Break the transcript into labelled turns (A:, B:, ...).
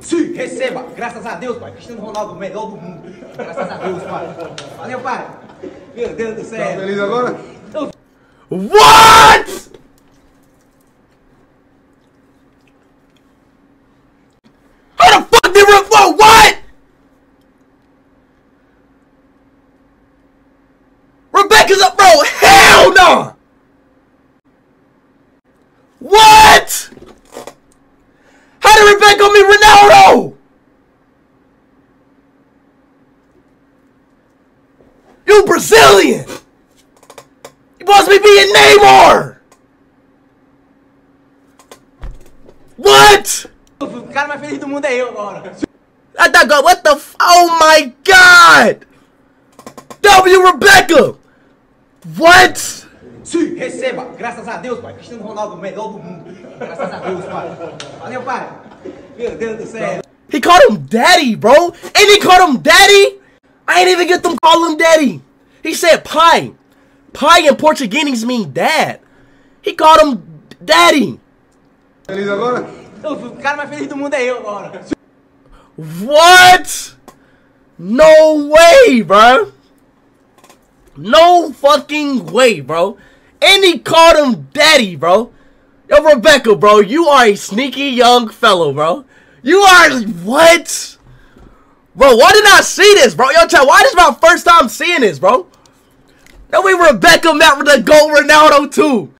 A: Sim, receba. Graças a Deus, pai. Cristiano Ronaldo, o melhor do mundo. Graças a Deus, pai. Valeu, pai. Meu Deus do
B: Tá
A: céu.
B: feliz agora?
C: What? How the fuck did Re- whoa, what? Rebecca's up, bro. Hell no. You Brazilian. You supposed to be being Neymar. What?
A: O cara mais feliz do mundo é eu agora.
C: I thought, God, what the? F- oh my God! W Rebecca. What?
A: Sim, receba. Graças a Deus, pai. Cristiano Ronaldo, o melhor do mundo. Graças a Deus, pai. Valeu, pai. Meu Deus do céu.
C: He called him daddy, bro. And he called him daddy. I ain't even get them call him daddy. He said pai. Pai in Portuguese mean dad. He called him daddy.
B: Feliz agora?
A: O cara mais feliz do mundo é eu agora.
C: What? No way, bro. No fucking way, bro. And he called him daddy, bro. Yo, Rebecca, bro, you are a sneaky young fellow, bro. You are what? Bro, why did I see this, bro? Yo, chat, why this is my first time seeing this, bro? That way Rebecca met with the gold Ronaldo too.